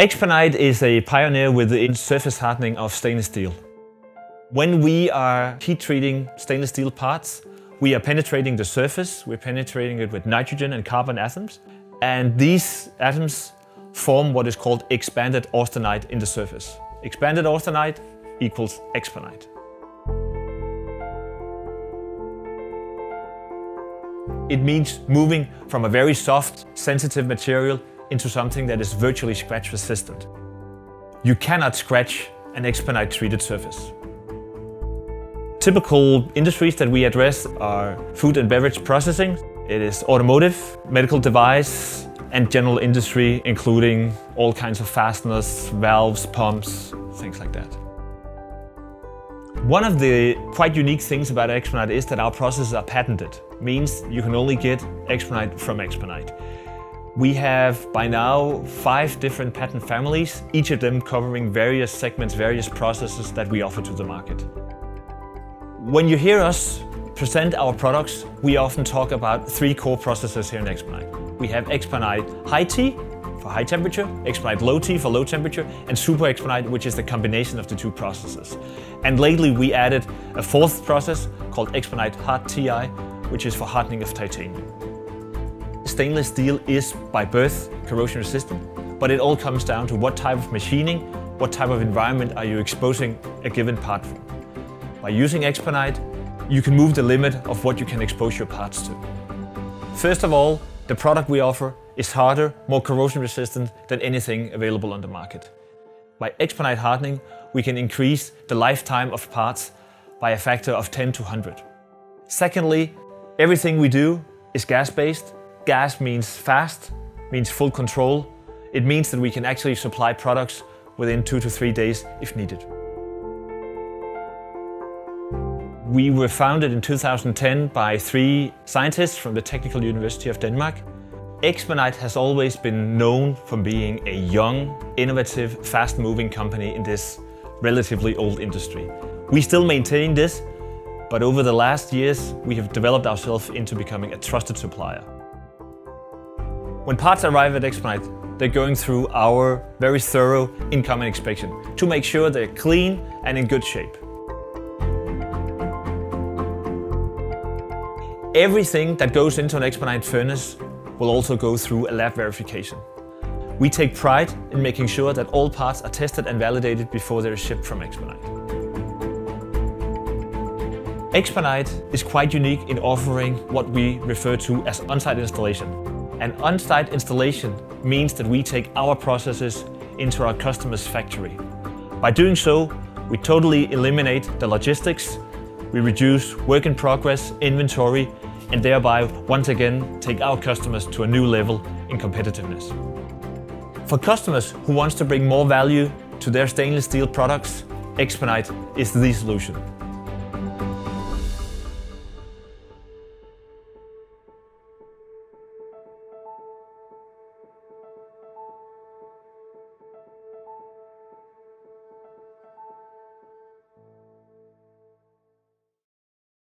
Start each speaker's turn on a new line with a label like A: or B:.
A: Expanite is a pioneer within surface hardening of stainless steel. When we are heat treating stainless steel parts, we are penetrating the surface, we're penetrating it with nitrogen and carbon atoms, and these atoms form what is called expanded austenite in the surface. Expanded austenite equals expanite. It means moving from a very soft, sensitive material into something that is virtually scratch resistant. You cannot scratch an expanite treated surface. Typical industries that we address are food and beverage processing, it is automotive, medical device, and general industry, including all kinds of fasteners, valves, pumps, things like that. One of the quite unique things about Expanite is that our processes are patented, means you can only get Expanite from Expanite. We have by now five different patent families, each of them covering various segments, various processes that we offer to the market. When you hear us present our products, we often talk about three core processes here in Expanite. We have Expanite High T for high temperature, Expanite Low T for low temperature, and Super Expanite, which is the combination of the two processes. And lately we added a fourth process called Expanite Hard TI, which is for hardening of titanium. Stainless steel is by birth corrosion resistant, but it all comes down to what type of machining, what type of environment are you exposing a given part for. By using Expanite, you can move the limit of what you can expose your parts to. First of all, the product we offer is harder, more corrosion resistant than anything available on the market. By Expanite hardening, we can increase the lifetime of parts by a factor of 10 to 100. Secondly, everything we do is gas-based gas means fast, means full control. It means that we can actually supply products within two to three days if needed. We were founded in 2010 by three scientists from the Technical University of Denmark. Expanite has always been known for being a young, innovative, fast-moving company in this relatively old industry. We still maintain this, but over the last years we have developed ourselves into becoming a trusted supplier. When parts arrive at Expanite, they're going through our very thorough incoming inspection to make sure they're clean and in good shape. Everything that goes into an Expanite furnace will also go through a lab verification. We take pride in making sure that all parts are tested and validated before they're shipped from Expanite. Expanite is quite unique in offering what we refer to as on-site installation. An on-site installation means that we take our processes into our customer's factory. By doing so, we totally eliminate the logistics, we reduce work in progress, inventory, and thereby once again take our customers to a new level in competitiveness. For customers who wants to bring more value to their stainless steel products, Expanite is the solution.